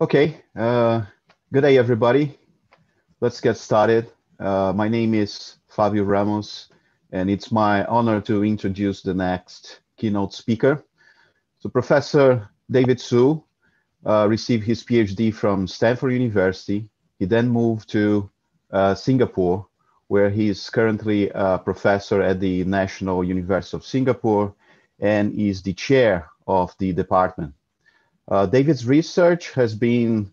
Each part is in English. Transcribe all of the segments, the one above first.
Okay, uh, good day, everybody. Let's get started. Uh, my name is Fabio Ramos, and it's my honor to introduce the next keynote speaker. So Professor David Hsu uh, received his PhD from Stanford University. He then moved to uh, Singapore, where he is currently a professor at the National University of Singapore and is the chair of the department. Uh, David's research has been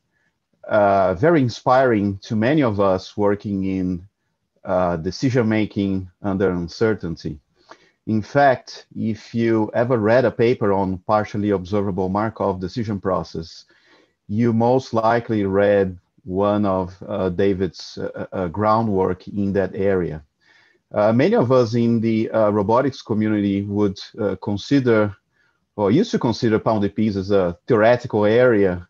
uh, very inspiring to many of us working in uh, decision making under uncertainty. In fact, if you ever read a paper on partially observable Markov decision process, you most likely read one of uh, David's uh, uh, groundwork in that area. many of us in the robotics community would consider or used to consider POMDPs as a theoretical area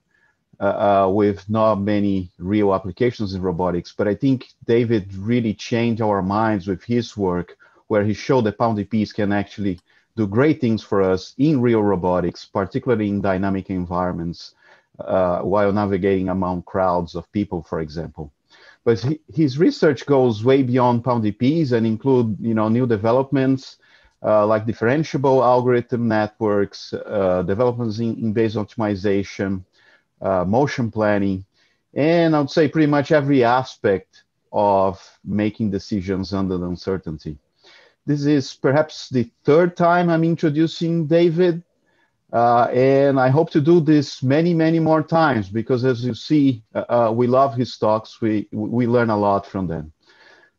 uh, uh, with not many real applications in robotics. But I think David really changed our minds with his work, where he showed that POMDPs can actually do great things for us in real robotics, particularly in dynamic environments, uh, while navigating among crowds of people, for example. But his research goes way beyond POMDPs and include, you know, new developments uh, like differentiable algorithm networks, uh, developments in, in base optimization, uh, motion planning, and I would say pretty much every aspect of making decisions under uncertainty. This is perhaps the third time I'm introducing David, uh, and I hope to do this many, many more times because as you see, uh, uh, we love his talks. We, we learn a lot from them.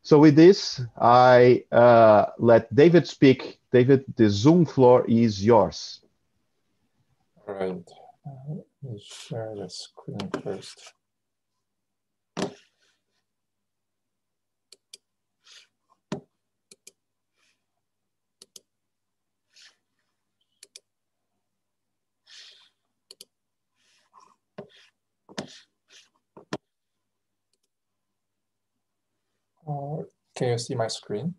So with this, I uh, let David speak. David, the Zoom floor is yours. All right. Let me share the screen first. Uh, can you see my screen?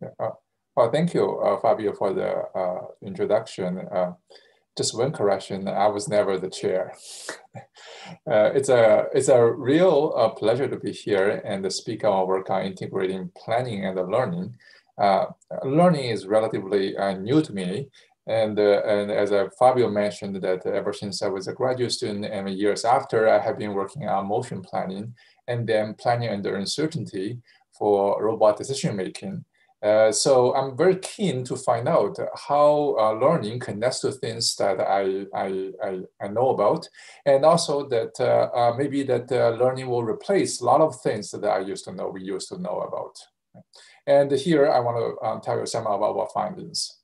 Yeah. Uh, oh, thank you, uh, Fabio, for the uh, introduction. Uh, just one correction, I was never the chair. It's a it's a real pleasure to be here and speak on our work on integrating planning and learning. learning is relatively new to me, and, uh, and as uh, Fabio mentioned that ever since I was a graduate student and years after, I have been working on motion planning and then planning under uncertainty for robot decision making. Uh, so I'm very keen to find out how uh, learning connects to things that I, I, I, I know about, and also that uh, uh maybe that uh, learning will replace a lot of things that I used to know, we used to know about. And here I want to um, tell you some of our findings.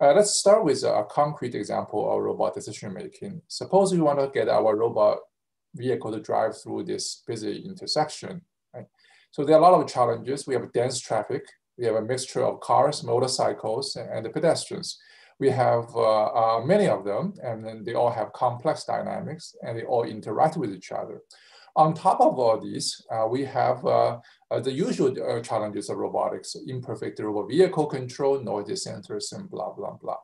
Uh, let's start with a concrete example of robot decision making. Suppose we want to get our robot vehicle to drive through this busy intersection. So there are a lot of challenges. We have dense traffic. We have a mixture of cars, motorcycles, and the pedestrians. We have uh, uh, many of them, and then they all have complex dynamics, and they all interact with each other. On top of all these, uh, we have uh, uh, the usual uh, challenges of robotics, imperfect robot vehicle control, noisy sensors, and blah, blah, blah.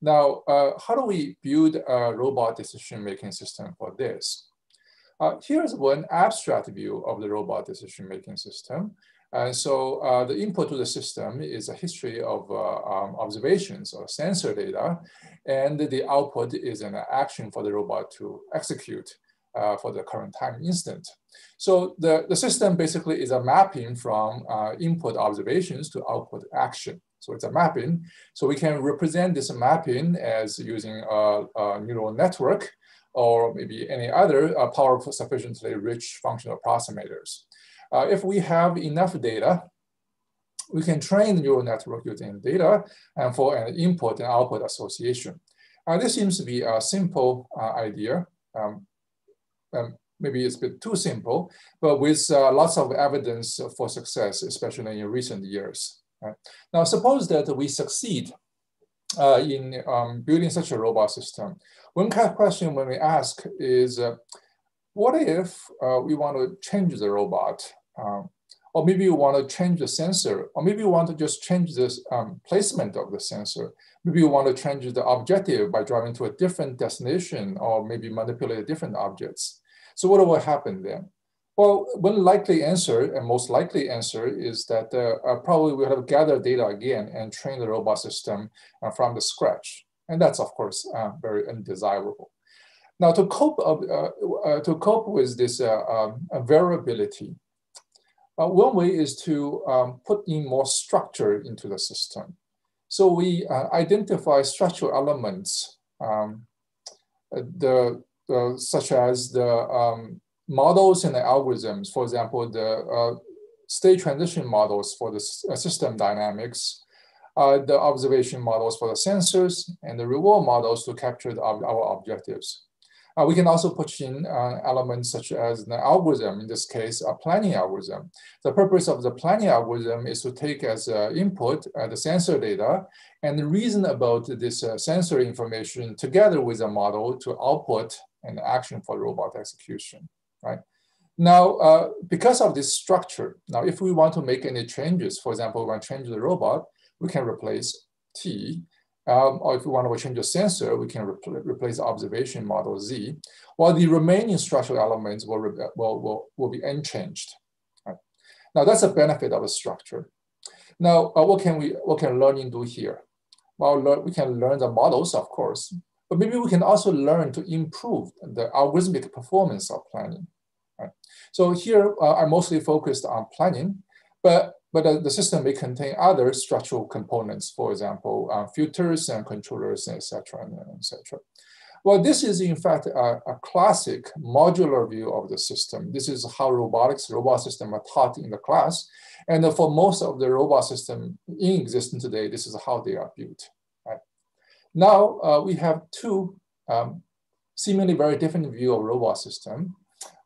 Now, how do we build a robot decision-making system for this? Uh, here's one abstract view of the robot decision-making system. And so uh, the input to the system is a history of uh, um, observations or sensor data, and the output is an action for the robot to execute uh, for the current time instant. So the, the system basically is a mapping from uh, input observations to output action. So it's a mapping. So we can represent this mapping as using a, a neural network or maybe any other uh, powerful, sufficiently rich functional approximators. Uh, if we have enough data, we can train the neural network using data and for an input and output association. Uh, this seems to be a simple uh, idea. Um, um, maybe it's a bit too simple, but with uh, lots of evidence for success, especially in recent years. Right? Now, suppose that we succeed uh, in um, building such a robot system. One kind of question when we ask is, uh, what if uh, we want to change the robot? Um, or maybe you want to change the sensor, or maybe you want to just change the um, placement of the sensor. Maybe you want to change the objective by driving to a different destination, or maybe manipulate different objects. So what will happen then? Well, one likely answer and most likely answer is that uh, uh, probably we'll have gathered data again and train the robot system uh, from the scratch. And that's of course uh, very undesirable. Now to cope, uh, uh, to cope with this um, variability, one way is to um, put in more structure into the system. So we identify structural elements um, the, such as the um, models and the algorithms, for example, the uh, state transition models for the uh, system dynamics, uh, the observation models for the sensors, and the reward models to capture the, our objectives. Uh, we can also put in uh, elements such as the algorithm, in this case, a planning algorithm. The purpose of the planning algorithm is to take as uh, input uh, the sensor data and reason about this uh, sensor information together with a model to output an action for robot execution right? Now, uh, because of this structure, now if we want to make any changes, for example, we want to change the robot, we can replace T, um, or if we want to change the sensor, we can re replace observation model Z, while the remaining structural elements will, will, will, will be unchanged. Right? Now that's a benefit of a structure. Now, uh, what can we, what can learning do here? Well, we can learn the models, of course, but maybe we can also learn to improve the algorithmic performance of planning. Right? So here uh, I'm mostly focused on planning, but, but the system may contain other structural components, for example, uh, filters and controllers, etc., etc. Well, this is in fact a, a, classic modular view of the system. This is how robotics, robot system are taught in the class. And for most of the robot system in existence today, this is how they are built. Now uh, we have two um, seemingly very different view of robot system.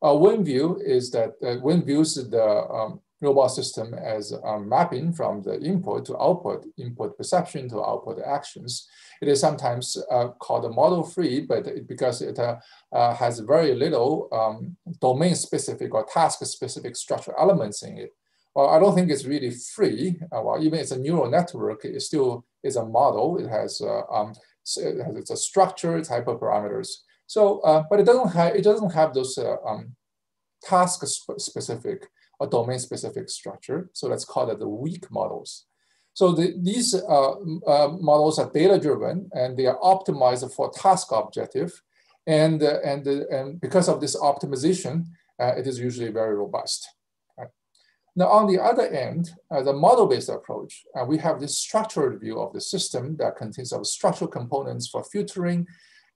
Uh, one view is that uh, one views the um, robot system as a mapping from the input to output, input perception to output actions. It is sometimes uh, called a model free, but it, because it uh, uh, has very little um, domain specific or task specific structural elements in it. Well, I don't think it's really free. Uh, well, even it's a neural network, it still is a model. It has, uh, um, it has it's a structure, it's hyperparameters. So, uh, but it doesn't have it doesn't have those uh, um, task sp specific or domain specific structure. So let's call it the weak models. So the, these uh, uh, models are data driven and they are optimized for task objective. And, uh, and, and because of this optimization, it is usually very robust. Now, on the other end, a model-based approach, uh, we have this structured view of the system that contains of structural components for filtering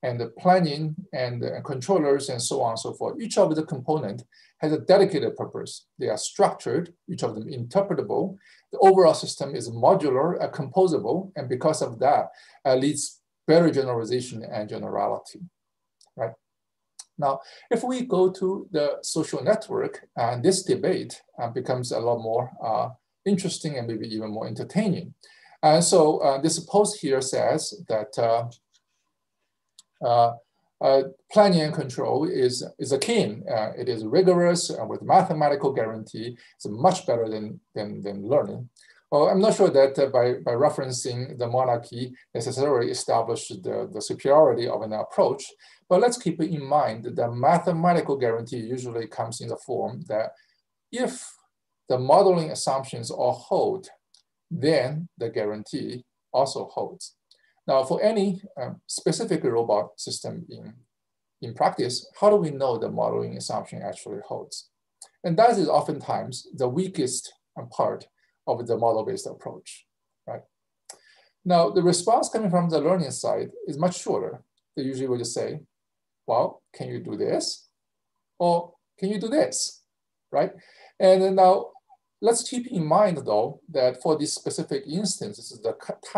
and the planning and the controllers and so on and so forth. Each of the component has a dedicated purpose. They are structured, each of them interpretable. The overall system is modular, uh, composable, and because of that, uh, leads better generalization and generality, right? Now, if we go to the social network, uh, this debate uh, becomes a lot more uh, interesting and maybe even more entertaining. And so uh, this post here says that Uh, uh, planning and control is, is akin. Uh, it is rigorous and with mathematical guarantee. It's much better than, than, than learning. Well, I'm not sure that uh, by, by referencing the monarchy necessarily established the, the superiority of an approach, but let's keep in mind that the mathematical guarantee usually comes in the form that if the modeling assumptions all hold, then the guarantee also holds. Now, for any um, specific robot system in, in practice, how do we know the modeling assumption actually holds? And that is oftentimes the weakest part of the model-based approach, right? Now, the response coming from the learning side is much shorter. They usually will just say, well, can you do this? Or can you do this, right? And now let's keep in mind though, that for this specific instance, the,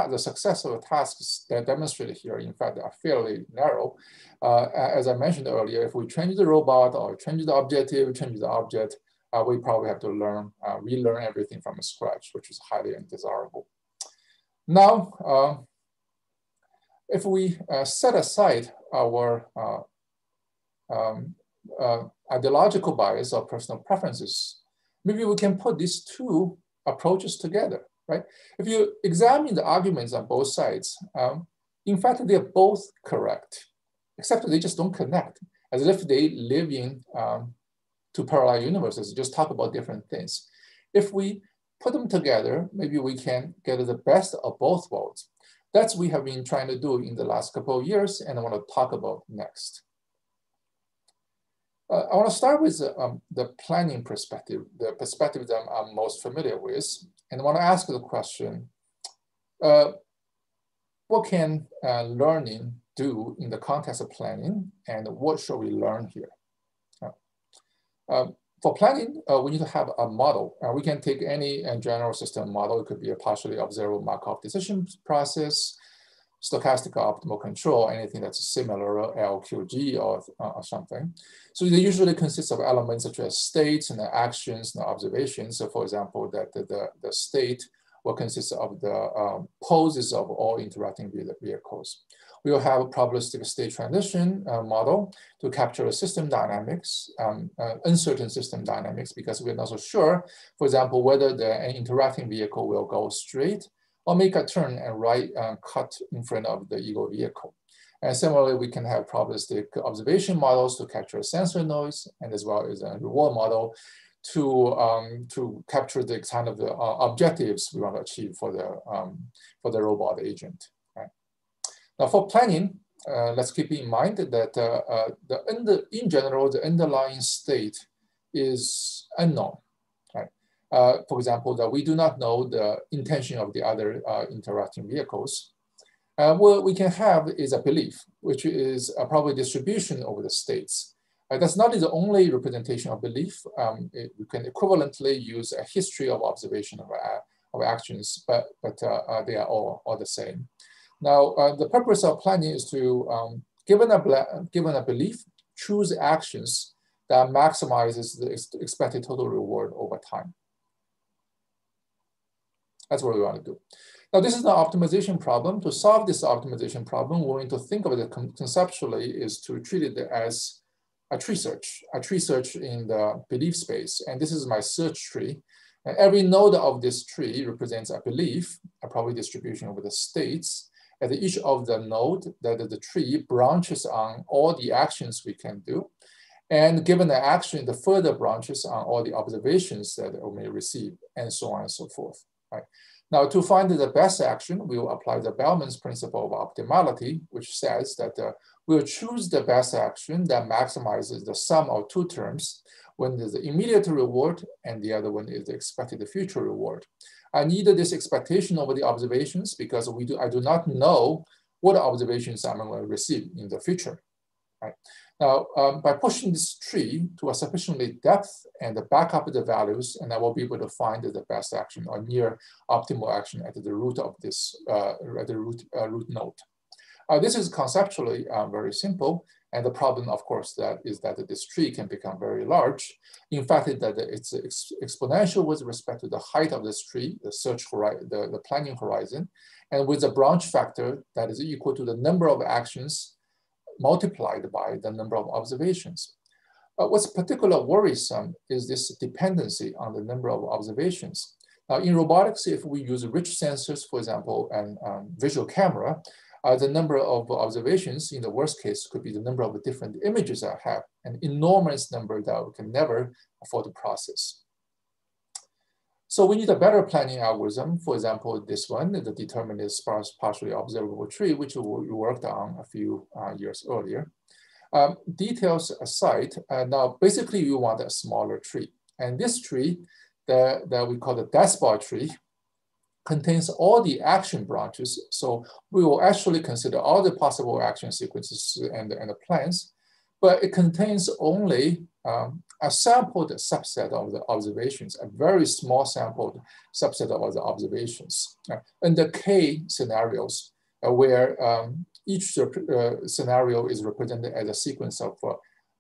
the success of the tasks that demonstrated here, in fact, are fairly narrow. Uh, as I mentioned earlier, if we change the robot or change the objective, change the object, uh, we probably have to learn, uh, relearn everything from scratch, which is highly undesirable. Now, uh, if we uh, set aside our uh, um, uh, ideological bias or personal preferences, maybe we can put these two approaches together, right? If you examine the arguments on both sides, um, in fact, they're both correct, except they just don't connect, as if they live in um, two parallel universes, just talk about different things. If we put them together, maybe we can get the best of both worlds. That's what we have been trying to do in the last couple of years, and I want to talk about next. Uh, I want to start with um, the planning perspective, the perspective that I'm most familiar with. And I want to ask the question, uh, what can uh, learning do in the context of planning and what should we learn here? Uh, um, for planning, uh, we need to have a model. Uh, we can take any general system model. It could be a partially observable Markov decision process, stochastic optimal control, anything that's similar, LQG or, uh, or something. So they usually consist of elements such as states and actions and observations. So for example, that the, the, the state will consist of the um, poses of all interacting vehicles. We will have a probabilistic state transition uh, model to capture a system dynamics, um, uh, uncertain system dynamics, because we're not so sure, for example, whether the an interacting vehicle will go straight or make a turn and right uh, cut in front of the ego vehicle. And similarly, we can have probabilistic observation models to capture sensor noise, and as well as a reward model to um, to capture the kind of the uh, objectives we want to achieve for the um, for the robot agent. Right? Now, for planning, uh, let's keep in mind that uh, uh the in general the underlying state is unknown. Uh, for example, that we do not know the intention of the other uh, interacting vehicles. Uh, what we can have is a belief, which is a probability distribution over the states. Uh, that's not the only representation of belief. Um, it, we can equivalently use a history of observation of, uh, of actions, but, but uh, they are all, all the same. Now, the purpose of planning is to, um, given, a, given a belief, choose actions that maximizes the expected total reward over time. That's what we want to do. Now, this is an optimization problem. To solve this optimization problem, we need to think of it conceptually is to treat it as a tree search, a tree search in the belief space. And this is my search tree. And every node of this tree represents a belief, a probability distribution over the states. At each of the node that the tree branches on all the actions we can do. And given the action, the further branches on all the observations that we may receive, and so on and so forth. Right? Now, to find the best action, we will apply the Bellman's principle of optimality, which says that uh, we'll choose the best action that maximizes the sum of two terms when there's the immediate reward and the other one is the expected future reward. I need this expectation over the observations because we do, I do not know what observations I'm going to receive in the future. Right? Now, um, by pushing this tree to a sufficiently depth and back up the values, and I will be able to find the best action or near optimal action at the root of this, uh, at the root, uh, root node. Uh, this is conceptually uh, very simple. And the problem, of course, that is that this tree can become very large. In fact, that it's ex exponential with respect to the height of this tree, the search horizon, the, the planning horizon, and with a branch factor that is equal to the number of actions multiplied by the number of observations. Uh, what's particularly worrisome is this dependency on the number of observations. Now, in robotics, if we use rich sensors, for example, and um, visual camera, uh, the number of observations in the worst case could be the number of different images I have, an enormous number that we can never afford to process. So we need a better planning algorithm. For example, this one, the determinized sparse partially observable tree, which we worked on a few uh, years earlier. Um, details aside, uh, now basically you want a smaller tree. And this tree that, that we call the DESPOT tree contains all the action branches. So we will actually consider all the possible action sequences and, and the plans, but it contains only um, a sampled subset of the observations, a very small sampled subset of the observations. Uh, and the K scenarios uh, where um, each uh, scenario is represented as a sequence of uh,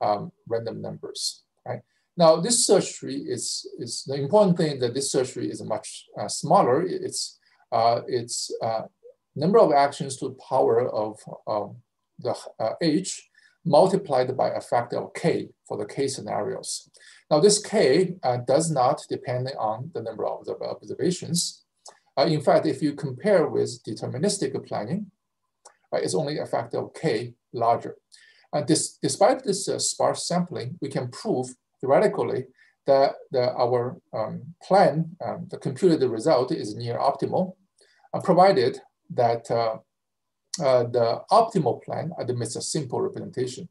um, random numbers. Right? Now, this search tree is, is the important thing that this search tree is much uh, smaller. It's, uh, it's number of actions to the power of the h multiplied by a factor of k for the k scenarios. Now this k uh, does not depend on the number of the observations. Uh, in fact, if you compare with deterministic planning, uh, it's only a factor of k larger. And this, despite this uh, sparse sampling, we can prove theoretically that the, our um, plan, um, the computed result is near optimal, uh, provided that uh, uh, the optimal plan admits a simple representation.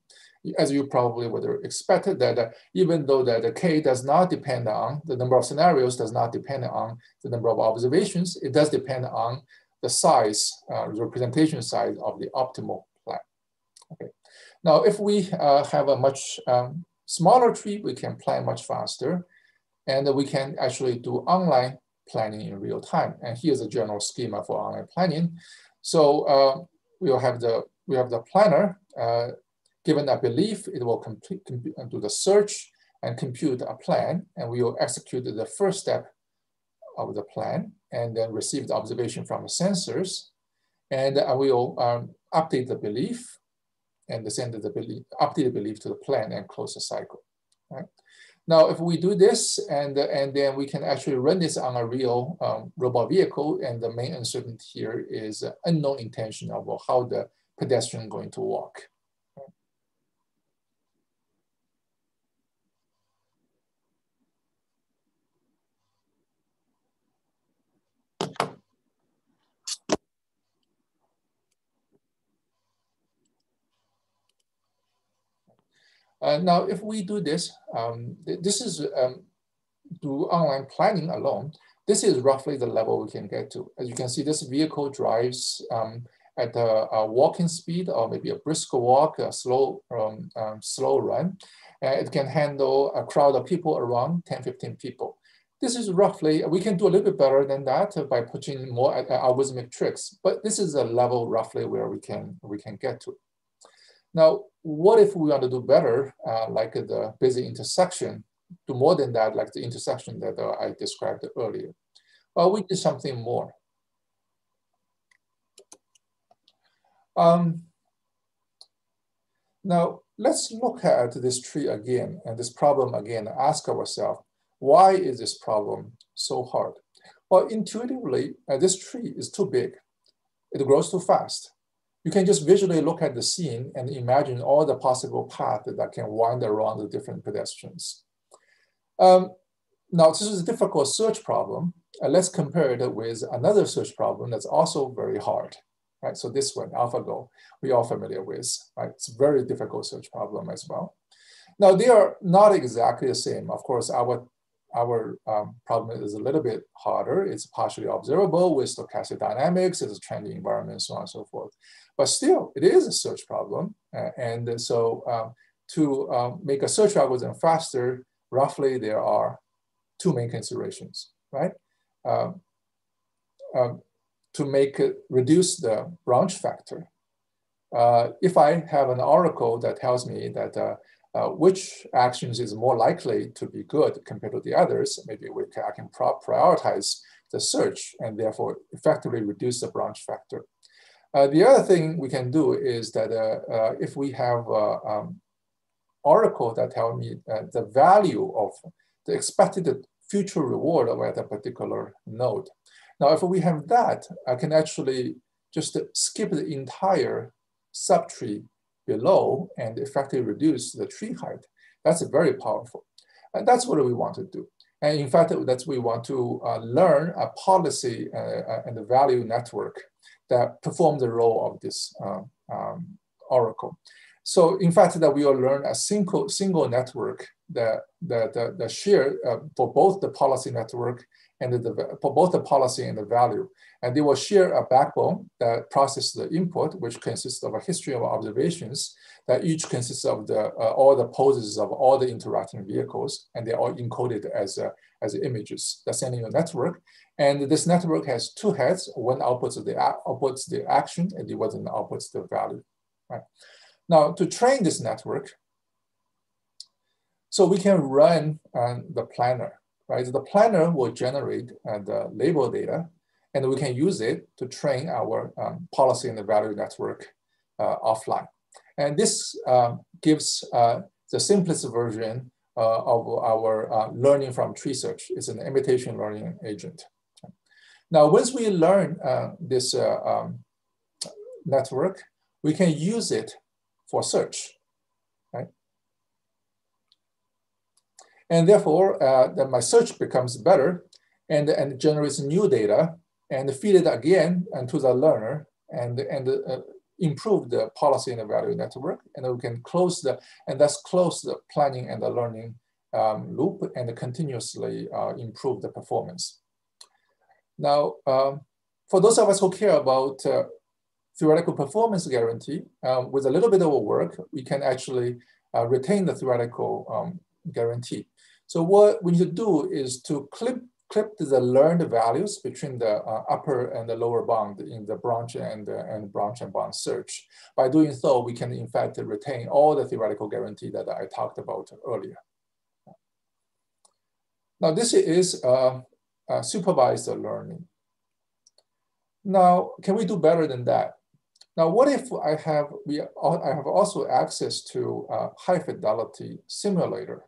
As you probably would expect that uh, even though that the k does not depend on, the number of scenarios does not depend on the number of observations, it does depend on the size, uh, representation size of the optimal plan. Okay. Now, if we uh, have a much um, smaller tree, we can plan much faster, and we can actually do online planning in real time. And here's a general schema for online planning. So uh, we'll have the we have the planner. Uh, given a belief, it will complete do the search and compute a plan, and we will execute the first step of the plan, and then receive the observation from the sensors, and I will um, update the belief, and send the belief, update the belief to the plan and close the cycle. Right? Now, if we do this and, and then we can actually run this on a real um, robot vehicle, and the main uncertainty here is unknown intention of how the pedestrian going to walk. Uh, now, if we do this, um, this is um, do online planning alone. This is roughly the level we can get to. As you can see, this vehicle drives um, at a, a, walking speed or maybe a brisk walk, a slow, um, um, slow run. Uh, it can handle a crowd of people around 10, 15 people. This is roughly, we can do a little bit better than that by putting more uh, algorithmic tricks, but this is a level roughly where we can, we can get to. Now, what if we want to do better, uh, like the busy intersection, do more than that, like the intersection that uh, I described earlier? Well, we do something more. Um, now, let's look at this tree again and this problem again, ask ourselves, why is this problem so hard? Well, intuitively, uh, this tree is too big. It grows too fast you can just visually look at the scene and imagine all the possible paths that can wind around the different pedestrians. Um, now, this is a difficult search problem. Uh, let's compare it with another search problem that's also very hard, right? So this one, AlphaGo, we are familiar with, right? It's a very difficult search problem as well. Now, they are not exactly the same. Of course, our our um, problem is a little bit harder. It's partially observable with stochastic dynamics, it's a trending environment, so on and so forth. But still, it is a search problem. Uh, and so um, to um, make a search algorithm faster, roughly there are two main considerations, right? Um, um to make it reduce the branch factor. Uh, if I have an oracle that tells me that uh, which actions is more likely to be good compared to the others, maybe we can, I can prioritize the search and therefore effectively reduce the branch factor. Uh, the other thing we can do is that uh, uh if we have uh, um, oracle that tell me the value of the expected future reward of at a particular node. Now, if we have that, I can actually just skip the entire subtree below and effectively reduce the tree height. That's very powerful. And that's what we want to do. And in fact, that's we want to uh, learn a policy uh, uh, and the value network that perform the role of this um, um, oracle. So in fact, that we will learn a single, single network that, that, that, that share uh, for both the policy network and the, for both the policy and the value. And they will share a backbone that processes the input, which consists of a history of observations that each consists of the, uh, all the poses of all the interacting vehicles, and they're all encoded as, uh, as images that's sending a network. And this network has two heads, one outputs the, outputs the action, and the other outputs the value. Right? Now, to train this network, so we can run uh, the planner right? The planner will generate uh, the label data, and we can use it to train our um, policy and the value network uh, offline. And this um, gives uh, the simplest version uh, of our uh, learning from tree search. It's an imitation learning agent. Now, once we learn uh, this um, network, we can use it for search, right? And therefore, uh, my search becomes better and, and generates new data and feed it again to the learner and, and uh, improve the policy and the value network. And we can close the, and thus close the planning and the learning um, loop and continuously uh, improve the performance. Now, um, for those of us who care about uh, theoretical performance guarantee, um, with a little bit of work, we can actually uh, retain the theoretical um, guarantee. So what we need to do is to clip, clip the learned values between the uh, upper and the lower bound in the branch and, uh, and branch and bound search. By doing so, we can in fact retain all the theoretical guarantee that I talked about earlier. Now this is uh, uh, supervised learning. Now, can we do better than that? Now, what if I have, we, I have also access to a high fidelity simulator,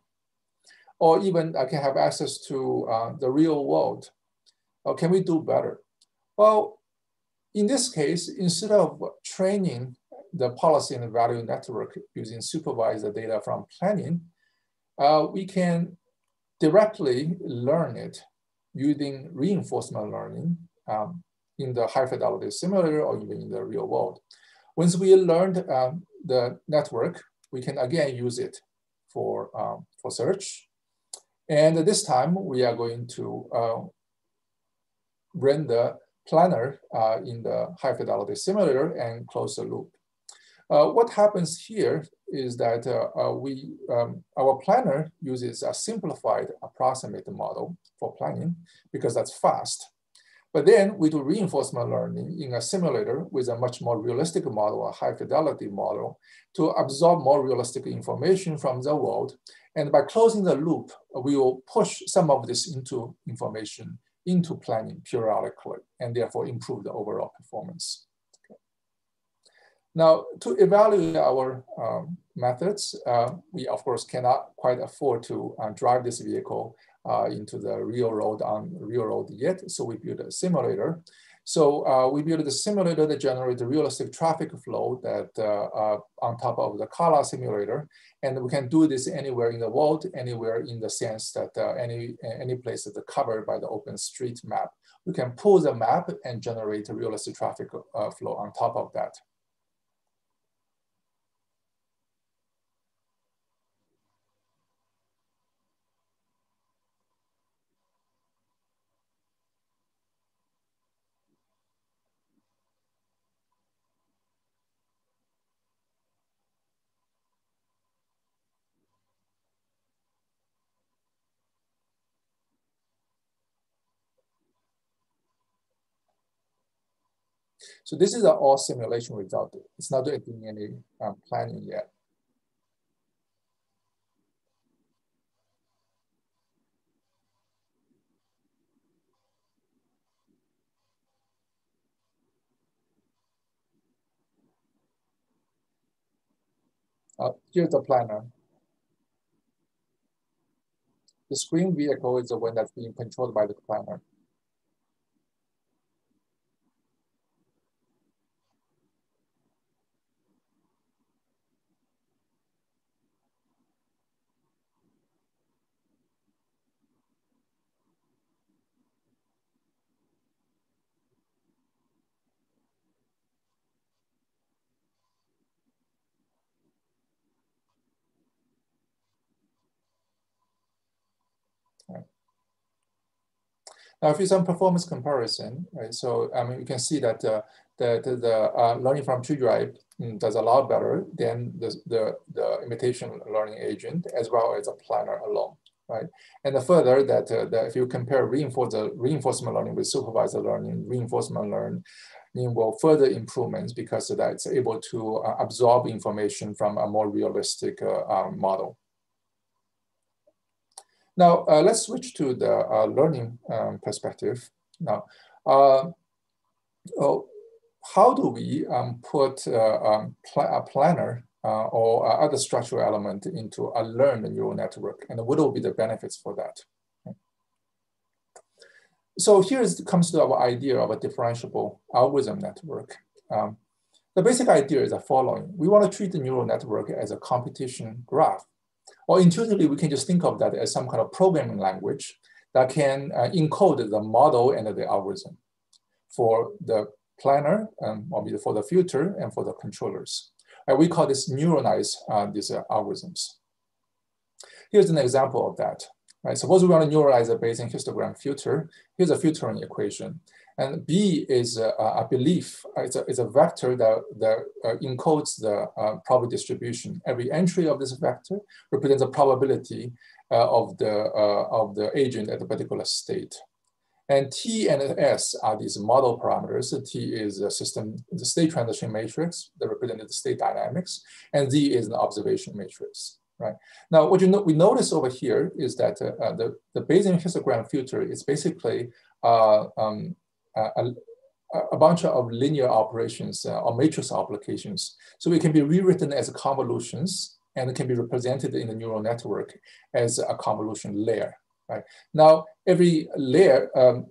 or even I can have access to uh, the real world? Or can we do better? Well, in this case, instead of training the policy and value network using supervised data from planning, uh, we can directly learn it using reinforcement learning um, in the high fidelity simulator or even in the real world. Once we learned um, the network, we can again use it for, um, for search. And this time we are going to uh, the planner uh, in the high fidelity simulator and close the loop. Uh, what happens here is that uh, uh, we, um, our planner uses a simplified approximate model for planning because that's fast. But then we do reinforcement learning in a simulator with a much more realistic model, a high fidelity model, to absorb more realistic information from the world. And by closing the loop, we will push some of this into information into planning periodically and therefore improve the overall performance. Now, to evaluate our um, methods, uh, we of course cannot quite afford to uh, drive this vehicle into the real road on real road yet. So we built a simulator. So uh, we built the simulator that generates realistic traffic flow that uh, uh, on top of the CARLA simulator. And we can do this anywhere in the world, anywhere in the sense that any, any place that's covered by the open street map. We can pull the map and generate a realistic traffic flow on top of that. So this is an all simulation result. It's not doing any um, planning yet. Uh, here's the planner. The screen vehicle is the one that's being controlled by the planner. Now, if you some performance comparison, right? So I mean, you can see that uh, the the, the uh, learning from tree drive mm, does a lot better than the, the the imitation learning agent as well as a planner alone, right? And the further that, uh, that if you compare reinforce the reinforcement learning with supervised learning, reinforcement learning will further improvements because that it's able to uh, absorb information from a more realistic uh, um, model. Now, uh, let's switch to the uh, learning um, perspective. Now, uh, oh, how do we um, put uh, um, pl a planner uh, or uh, other structural element into a learned neural network, and what will be the benefits for that? So here comes to our idea of a differentiable algorithm network. Um, the basic idea is the following. We want to treat the neural network as a computation graph. Or intuitively, we can just think of that as some kind of programming language that can uh, encode the model and the algorithm for the planner, um, or for the filter, and for the controllers. And we call this neuralize uh, these uh, algorithms. Here's an example of that. Right? Suppose we want to neuralize a Bayesian histogram filter. Here's a filtering equation. And B is a, a belief, uh, it's a, it's a vector that, that uh, encodes the uh, probability distribution. Every entry of this vector represents a probability uh, of, the, uh, of the agent at a particular state. And T and S are these model parameters. T is a system, the state transition matrix that represents the state dynamics, and Z is an observation matrix. Right now, what you know, we notice over here is that uh, the the Bayesian histogram filter is basically uh, um, a, a, bunch of linear operations uh, or matrix applications. So it can be rewritten as convolutions and it can be represented in the neural network as a convolution layer. Right now, every layer. Um,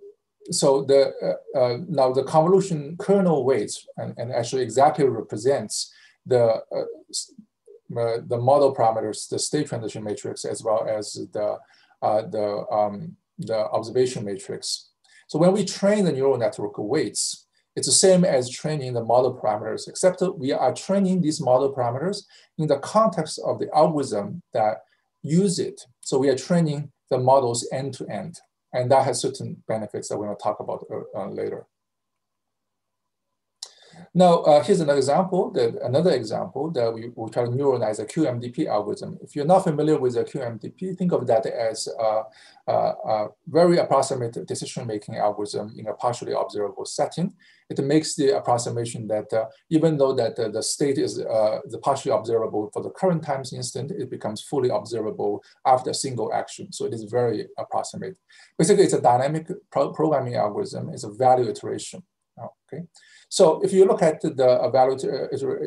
so the uh, uh, now the convolution kernel weights and, and actually exactly represents the uh, uh, the model parameters, the state transition matrix, as well as the uh, the um, the observation matrix. So when we train the neural network weights, it's the same as training the model parameters, except we are training these model parameters in the context of the algorithm that use it. So we are training the models end to end, and that has certain benefits that we're to talk about uh, later. Now, uh, here's an example, that, another example that we will try to neuralize a QMDP algorithm. If you're not familiar with a QMDP, think of that as a, a, a very approximate decision-making algorithm in a partially observable setting. It makes the approximation that uh, even though that uh, the state is uh, the partially observable for the current times instant, it becomes fully observable after a single action. So it is very approximate. Basically, it's a dynamic pro programming algorithm. It's a value iteration. Okay. So if you look at the value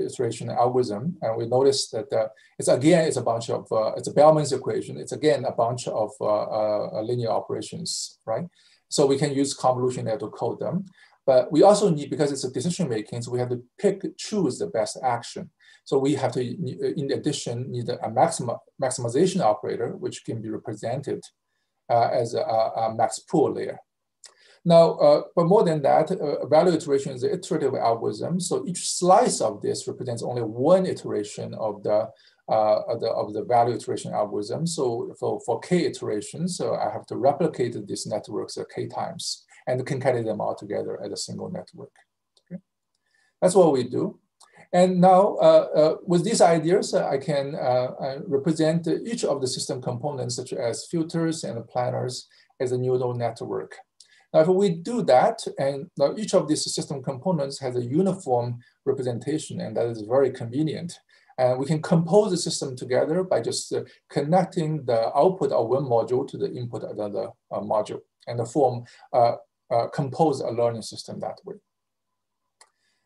iteration algorithm, and we notice that uh, it's again, it's a bunch of, uh, it's a Bellman's equation. It's again, a bunch of uh, uh, linear operations, right? So we can use convolution there to code them. But we also need, because it's a decision making, so we have to pick, choose the best action. So we have to, in addition, need a maxima, maximization operator, which can be represented uh, as a, a max pool layer. Now, uh, but more than that, uh, value iteration is an iterative algorithm. So each slice of this represents only one iteration of the, uh, of the, of the value iteration algorithm. So for, for k iterations, so I have to replicate these networks k times and concatenate them all together as a single network. Okay? That's what we do. And now uh, uh, with these ideas, uh, I can represent each of the system components, such as filters and planners, as a neural network. Now, if we do that, and now each of these system components has a uniform representation, and that is very convenient. And we can compose the system together by just uh, connecting the output of one module to the input of another uh, module and the form uh, uh, compose a learning system that way.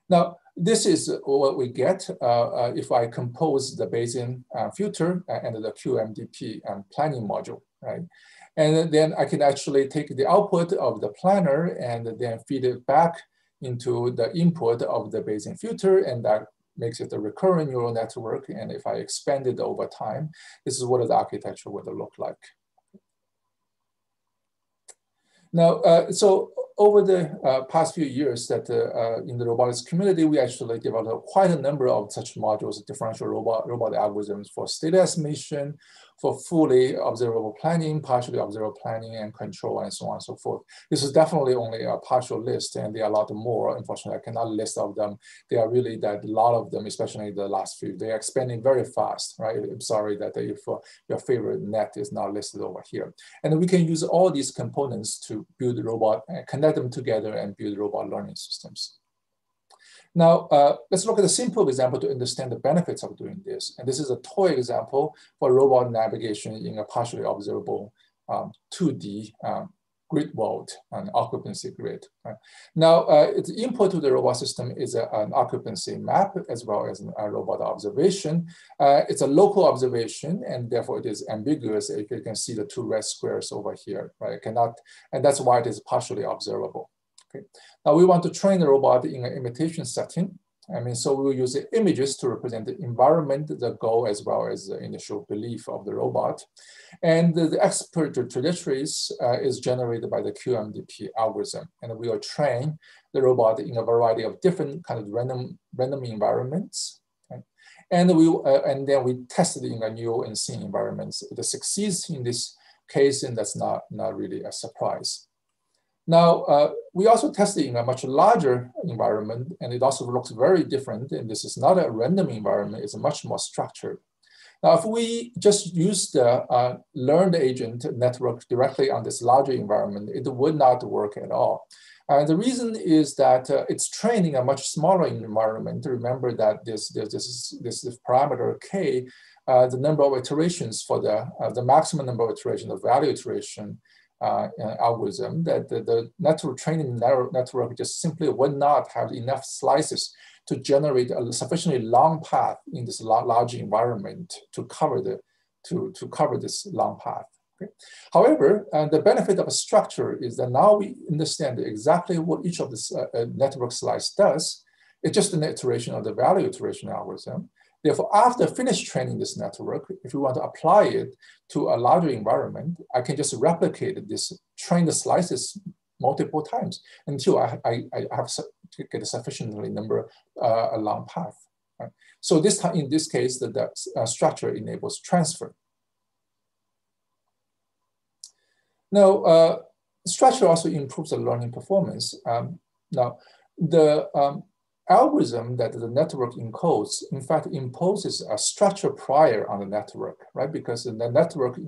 Now, this is what we get uh, uh, if I compose the Bayesian filter and the QMDP um, planning module, right? And then I can actually take the output of the planner and then feed it back into the input of the Bayesian filter and that makes it a recurrent neural network. And if I expand it over time, this is what the architecture would look like. Now, uh, so over the uh, past few years that uh, uh, in the robotics community, we actually developed quite a number of such modules, differential robot, robot algorithms for state estimation, for fully observable planning, partially observable planning and control and so on and so forth. This is definitely only a partial list and there are a lot more. Unfortunately, I cannot list of them. There are really that a lot of them, especially the last few, they are expanding very fast, right? I'm sorry that if uh, your favorite net is not listed over here. And we can use all these components to build robot, uh, connect them together and build robot learning systems. Now, uh, let's look at a simple example to understand the benefits of doing this. And this is a toy example for robot navigation in a partially observable um, 2D um, grid world, and occupancy grid. Right? Now, uh, its input to the robot system is a, an occupancy map as well as a robot observation. Uh, it's a local observation, and therefore it is ambiguous. If you can see the two red squares over here, right? It cannot, and that's why it is partially observable. Okay. Now we want to train the robot in an imitation setting. I mean, so we will use the images to represent the environment, the goal, as well as the initial belief of the robot. And the, the expert trajectories uh, is generated by the QMDP algorithm. And we will train the robot in a variety of different kind of random, random environments. Okay? And, we, uh, and then we test it in a new and scene environments. If it succeeds in this case, and that's not, not really a surprise. Now, uh, we also tested in a much larger environment, and it also looks very different. And this is not a random environment, it's much more structured. Now, if we just use the uh, learned agent network directly on this larger environment, it would not work at all. And the reason is that uh, it's trained in a much smaller environment. Remember that this, this, this, this, this parameter k, uh, the number of iterations for the, uh, the maximum number of iterations, the value iteration, uh, algorithm that the, the, network training network just simply would not have enough slices to generate a sufficiently long path in this large environment to cover the to, to cover this long path. Okay. However, uh, the benefit of a structure is that now we understand exactly what each of this uh, uh network slice does. It's just an iteration of the value iteration algorithm. Therefore, after finish training this network, if we want to apply it to a larger environment, I can just replicate this, train the slices multiple times until I, I, I have to get a sufficiently number uh, a long path. Right? So this time, in this case, the, the uh, structure enables transfer. Now, uh, structure also improves the learning performance. Um, now, the um, algorithm that the network encodes, in fact, imposes a structure prior on the network, right? Because the network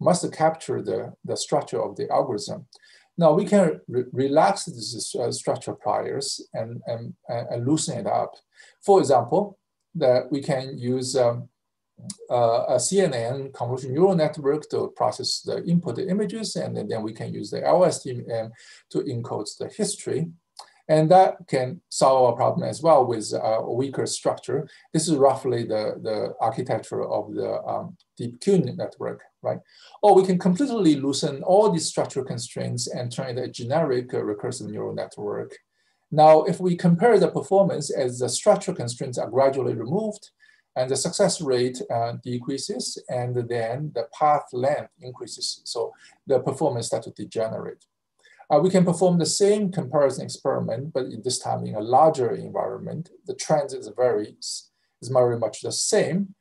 must capture the, the structure of the algorithm. Now we can re relax this uh, structure priors and, and, and loosen it up. For example, that we can use um, uh, a CNN convolutional neural network to process the input images, and then, then we can use the LSTM to encode the history. And that can solve a problem as well with a weaker structure. This is roughly the, the architecture of the um, Q network, right? Or we can completely loosen all these structural constraints and turn it a generic uh, recursive neural network. Now, if we compare the performance as the structural constraints are gradually removed, and the success rate uh, decreases, and then the path length increases. So the performance starts to degenerate. Uh, we can perform the same comparison experiment, but this time in a larger environment. The trend is very, is very much the same,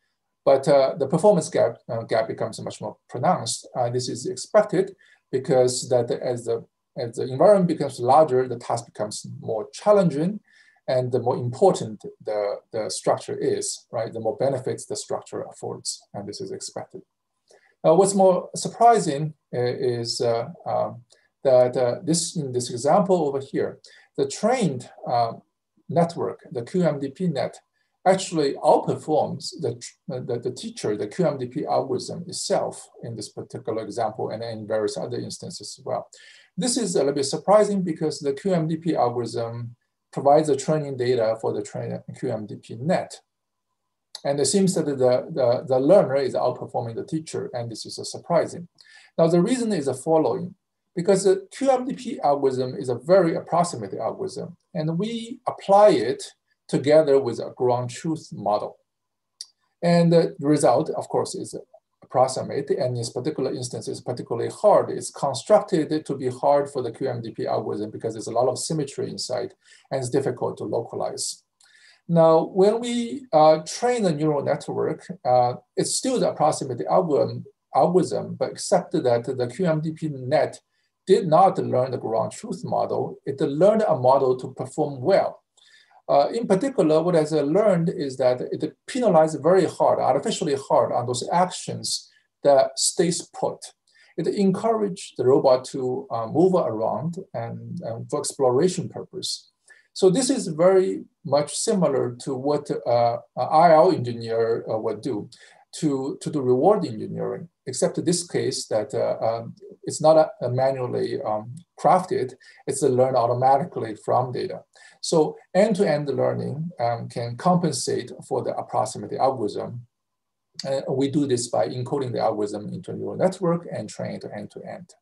but uh, the performance gap, uh, gap becomes much more pronounced. Uh, this is expected because that as the, as the environment becomes larger, the task becomes more challenging and the more important the, the structure is, right? The more benefits the structure affords, and this is expected. Uh, what's more surprising uh, is uh, that uh, this in this example over here, the trained uh, network, the QMDP net, actually outperforms the, the, the, teacher, the QMDP algorithm itself in this particular example and in various other instances as well. This is a little bit surprising because the QMDP algorithm provides the training data for the train QMDP net. And it seems that the, the, the learner is outperforming the teacher, and this is surprising. Now, the reason is the following because the QMDP algorithm is a very approximate algorithm, and we apply it together with a ground truth model. And the result, of course, is approximate, and in this particular instance is particularly hard. It's constructed to be hard for the QMDP algorithm because there's a lot of symmetry inside, and it's difficult to localize. Now, when we uh, train a neural network, uh, it's still the approximate algorithm, algorithm, but except that the QMDP net did not learn the ground truth model. It learned a model to perform well. Uh, in particular, what has learned is that it penalized very hard, artificially hard on those actions that stays put. It encouraged the robot to uh, move around and, and, for exploration purpose. So this is very much similar to what uh, RL engineer uh, would do. To, to do reward engineering, except in this case that uh, um, it's not a, a manually um, crafted, it's learned automatically from data. So end-to-end -end learning um, can compensate for the approximate algorithm. And we do this by encoding the algorithm into a neural network and train it end-to-end. -end.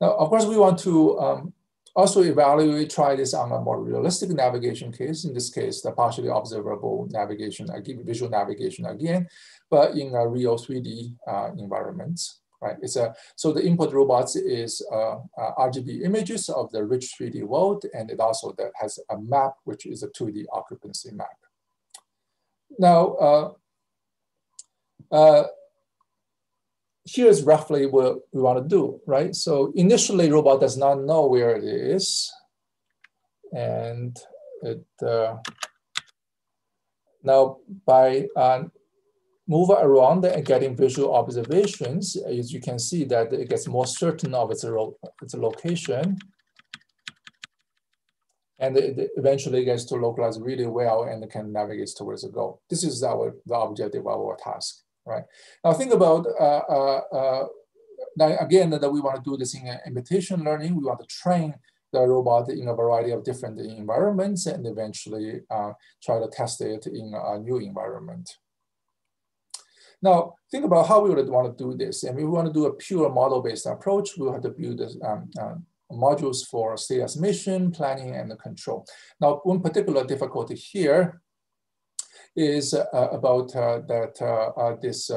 Now, of course, we want to um, also evaluate, try this on a more realistic navigation case. In this case, the partially observable navigation, give visual navigation again, but in a real 3D uh, environment, right? It's a, so the input robots is uh, uh, RGB images of the rich 3D world, and it also that has a map, which is a 2D occupancy map. Now, uh, uh, here's roughly what we want to do, right? So initially, robot does not know where it is, and it uh, now by uh, move around and getting visual observations, as you can see that it gets more certain of its, its location. And it eventually gets to localize really well and can navigate towards the goal. This is our the objective of our task right? Now think about, uh, uh, uh, now again, that we want to do this in imitation learning. We want to train the robot in a variety of different environments and eventually try to test it in a new environment. Now, think about how we would want to do this. And we want to do a pure model-based approach. We have to build um, uh, modules for state estimation, planning, and control. Now, one particular difficulty here is uh, about uh, that uh, this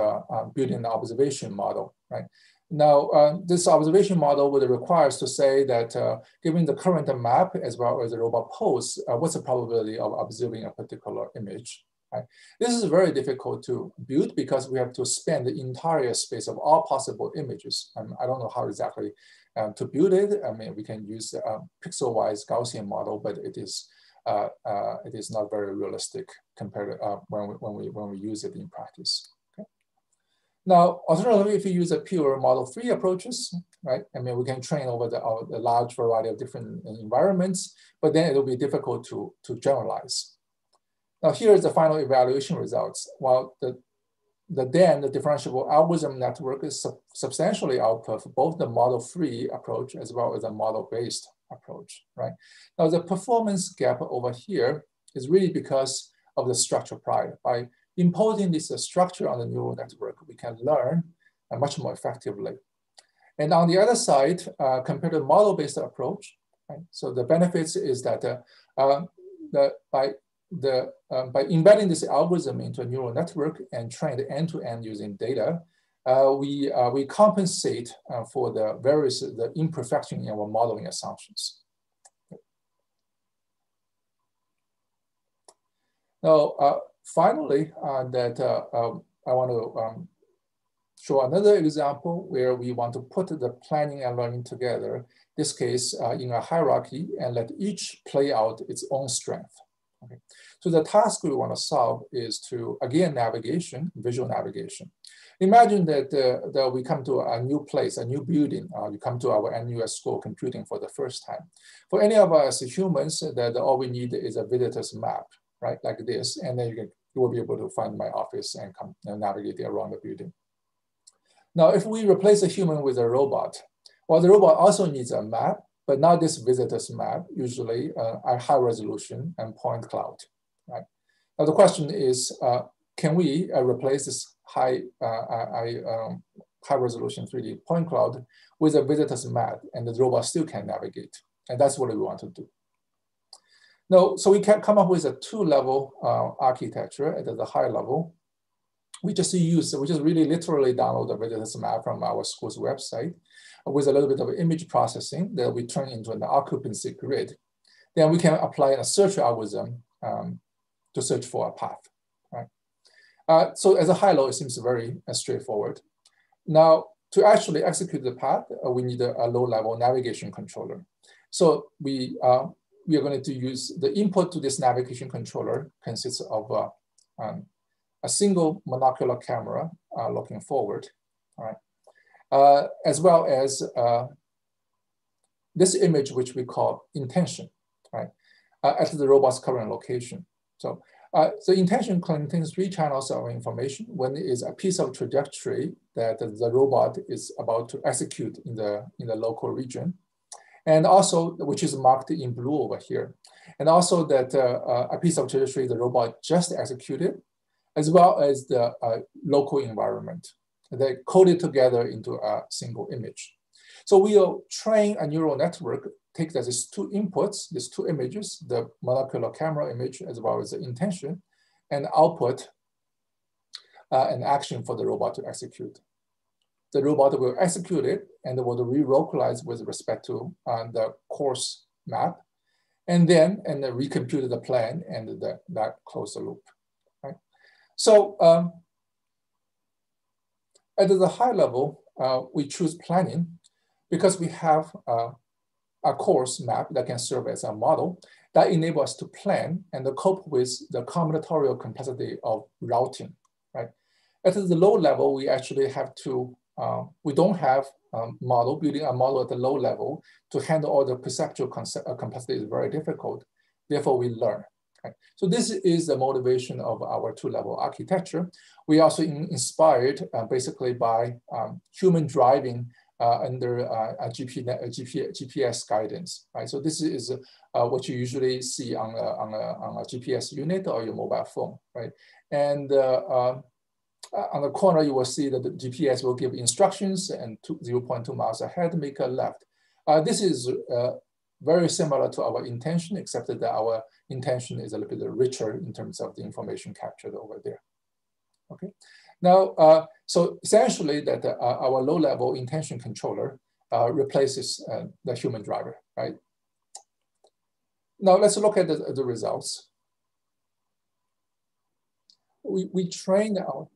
building observation model, right? Now, uh, this observation model would require us to say that uh, given the current map as well as the robot pose, uh, what's the probability of observing a particular image? Right? This is very difficult to build because we have to span the entire space of all possible images. Um, I don't know how exactly um, to build it. I mean, we can use a pixel-wise Gaussian model, but it is uh, uh, it is not very realistic compared to uh, when, we, when, we, when we use it in practice. Now, alternatively, if you use a pure model-free approaches, right? I mean, we can train over the, the large variety of different environments, but then it'll be difficult to, to generalize. Now, here is the final evaluation results. While the the then the differentiable algorithm network is sub substantially outperform both the model-free approach as well as the model-based approach, right? Now the performance gap over here is really because of the structure prior. By imposing this uh, structure on the neural network, we can learn uh, much more effectively. And on the other side, uh, compared to model-based approach, right? so the benefits is that uh, um, the, by the, um, by embedding this algorithm into a neural network and train the end-to-end -end using data, uh, we, uh, we compensate uh, for the various the imperfection in our modeling assumptions. Now, uh, finally, uh, that um, I want to um, show another example where we want to put the planning and learning together, this case in a hierarchy and let each play out its own strength. Okay. So the task we want to solve is to, again, navigation, visual navigation. Imagine that, uh, that we come to a new place, a new building. Uh, you come to our NUS school computing for the first time. For any of us humans, that all we need is a visitor's map, right, like this, and then you, can, you will be able to find my office and come and navigate around the building. Now, if we replace a human with a robot, well, the robot also needs a map, but now this visitor's map, usually uh, a high resolution and point cloud, right? Now the question is, uh, can we uh, replace this high, uh, high, um, high resolution 3D point cloud with a visitor's map and the robot still can navigate? And that's what we want to do. Now, so we can come up with a two-level uh, architecture at the high level. We just use, we just really literally download the visitor's map from our school's website with a little bit of image processing that we turn into an occupancy grid. Then we can apply a search algorithm um, to search for a path. Right? Uh, so as a high low, it seems very uh, straightforward. Now, to actually execute the path, uh, we need a, a, low level navigation controller. So we, uh, we are going to use the input to this navigation controller consists of uh, um, a single monocular camera uh, looking forward. All right uh, as well as uh, this image, which we call intention, right, uh, at the robot's current location. So Uh, the intention contains three channels of information. One is a piece of trajectory that the robot is about to execute in the, in the local region. And also, which is marked in blue over here. And also that uh, uh a piece of trajectory the robot just executed, as well as the uh, local environment. They coded together into a single image. So we'll train a neural network, take these two inputs, these two images, the monocular camera image as well as the intention, and output uh, an action for the robot to execute. The robot will execute it and will re-localize with respect to uh, the coarse map, and then and then recompute the plan and the, that close the loop. Right? So um, at the high level, uh, we choose planning because we have uh, a coarse map that can serve as a model that enable us to plan and cope with the combinatorial complexity of routing, right? At the low level, we actually have to, uh, we don't have a model, building a model at the low level to handle all the perceptual uh, complexity is very difficult. Therefore, we learn. So this is the motivation of our two-level architecture. We also in, inspired uh, basically by um, human driving uh, under uh, a, GP, a GP, GPS guidance, right? So this is uh, what you usually see on a, on, a, on a GPS unit or your mobile phone, right? And on the corner, you will see that the GPS will give instructions and 0.2 miles ahead, make a left. this is very similar to our intention, except that our intention is a little bit richer in terms of the information captured over there. Okay, now, uh, so essentially that uh, our low-level intention controller uh, replaces uh, the human driver, right? Now let's look at the, the results. We, we train our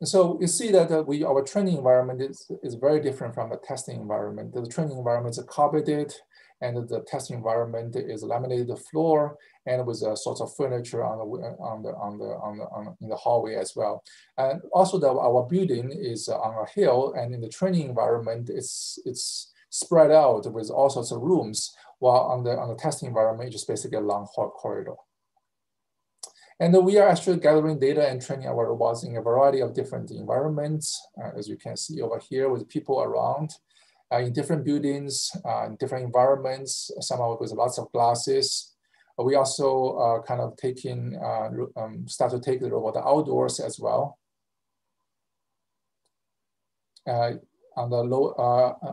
And so you see that uh, we, our training environment is, is very different from the testing environment. The training environment is carpeted and the testing environment is laminated floor and with a sort of furniture on the, on the, on the, on the, on, in the hallway as well. And also the, our building is on a hill and in the training environment, it's, it's spread out with all sorts of rooms, while on the, on the testing environment, it's just basically a long corridor. And we are actually gathering data and training our robots in a variety of different environments, uh, as you can see over here with people around uh, in different buildings, uh, in different environments, some of it with lots of glasses. We also uh, kind of taking, uh, um, start to take the robot outdoors as well. Uh, on the low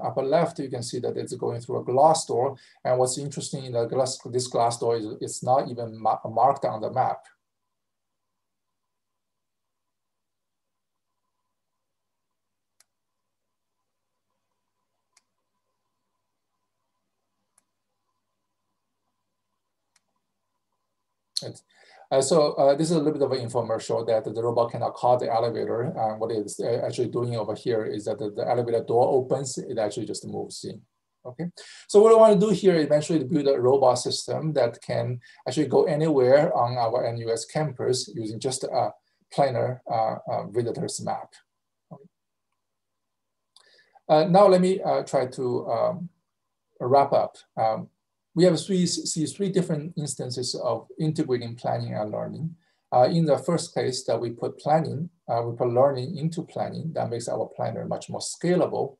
upper left, you can see that it's going through a glass door. And what's interesting in the glass, this glass door is it's not even ma marked on the map. Uh, so uh, this is a little bit of an infomercial that the robot cannot call the elevator. And what it's uh, actually doing over here is that the, the, elevator door opens, it actually just moves in. Okay, so what I want to do here is eventually to build a robot system that can actually go anywhere on our NUS campus using just a planar uh, uh, visitor's map. Uh, now let me try to um, wrap up. Um, we have three, see three different instances of integrating planning and learning. Uh, in the first case that we put planning, uh, we put learning into planning, that makes our planner much more scalable.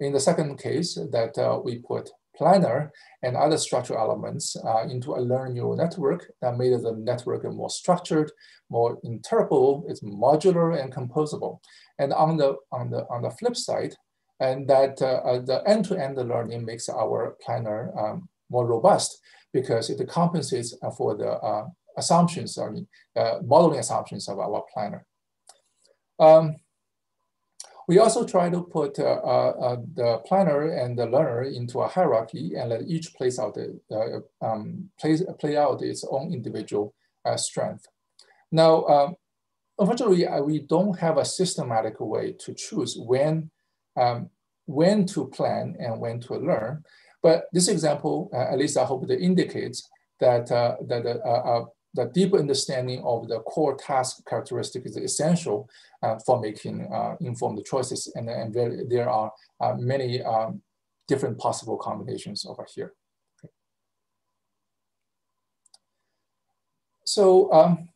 In the second case that uh, we put planner and other structural elements uh, into a learning neural network that made the network more structured, more interpretable, it's modular and composable. And on the, on the, on the flip side, and that uh, uh, the end-to-end -end learning makes our planner um, more robust because it compensates uh, for the uh, assumptions, mean, uh, modeling assumptions of our planner. Um, we also try to put uh, uh, the planner and the learner into a hierarchy and let each place out the, uh, um, play, play out its own individual strength. Now, um, unfortunately, we don't have a systematic way to choose when, um, when to plan and when to learn. But this example, uh, at least I hope that indicates that, uh, that uh, the deep understanding of the core task characteristic is essential uh, for making uh, informed choices. And, and there, there are uh, many um, different possible combinations over here. So um,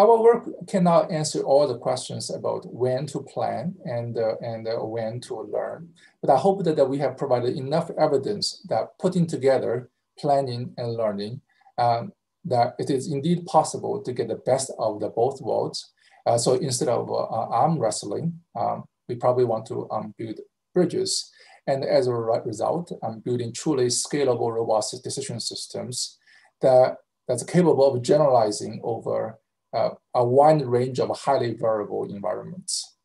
our work cannot answer all the questions about when to plan and, uh, and uh, when to learn, but I hope that, that we have provided enough evidence that putting together planning and learning, um, that it is indeed possible to get the best of the both worlds. Uh, so instead of uh, arm wrestling, um, we probably want to um, build bridges. And as a result, I'm building truly scalable, robust decision systems that, that's capable of generalizing over uh, a wide range of highly variable environments.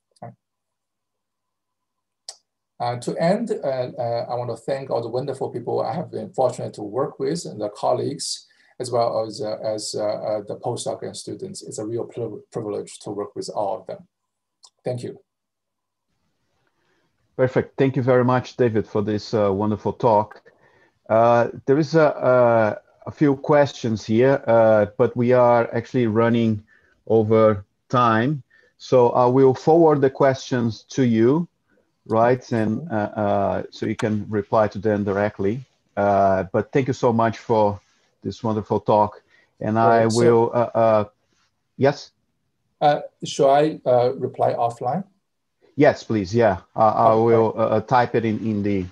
Uh, to end, uh, uh, I want to thank all the wonderful people I have been fortunate to work with and the colleagues, as well as, uh, as uh, the postdoc and students. It's a real privilege to work with all of them. Thank you. Perfect. Thank you very much, David, for this wonderful talk. there is a, a few questions here, uh, but we are actually running over time. So I will forward the questions to you, right? And uh, uh, so you can reply to them directly. Uh, but thank you so much for this wonderful talk. And I so, will, uh, uh, yes? should I reply offline? Yes, please. Yeah, I will type it in, in the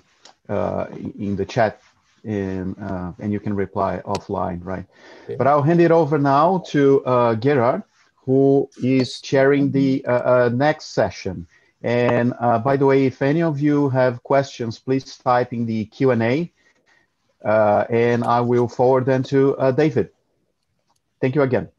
in the chat and uh, and you can reply offline, right? Okay. But I'll hand it over now to uh, Gerard, who is chairing the uh, uh next session. And uh, by the way, if any of you have questions, please type in the Q and A, uh, and I will forward them to David. Thank you again.